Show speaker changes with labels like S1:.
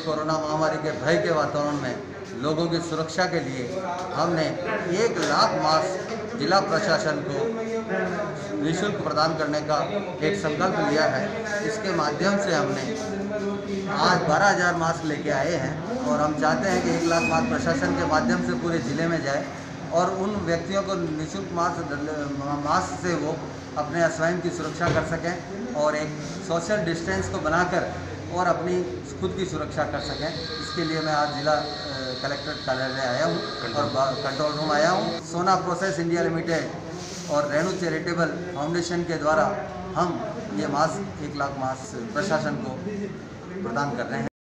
S1: Corona महामारी के भय के वातावरण में लोगों की सुरक्षा के लिए हमने एक लाख मास्क जिला प्रशासन को निःशुल्क प्रदान करने का एक संकल्प लिया है। इसके माध्यम से हमने आज बारह हज़ार मास्क लेके आए हैं और हम चाहते हैं कि एक लाख मास्क प्रशासन के माध्यम से पूरे ज़िले में जाए और उन व्यक्तियों को निःशुल्क मास्क मास्क से वो अपने स्वयं की सुरक्षा कर सकें और एक सोशल डिस्टेंस को बनाकर और अपनी खुद की सुरक्षा कर सकें। इसके लिए मैं आज जिला कलेक्ट्रेट कार्यालय आया हूँ और कंट्रोल रूम आया हूँ। सोना प्रोसेस इंडिया लिमिटेड और रेणु चैरिटेबल फाउंडेशन के द्वारा हम ये मास्क एक लाख मास्क प्रशासन को प्रदान कर रहे हैं।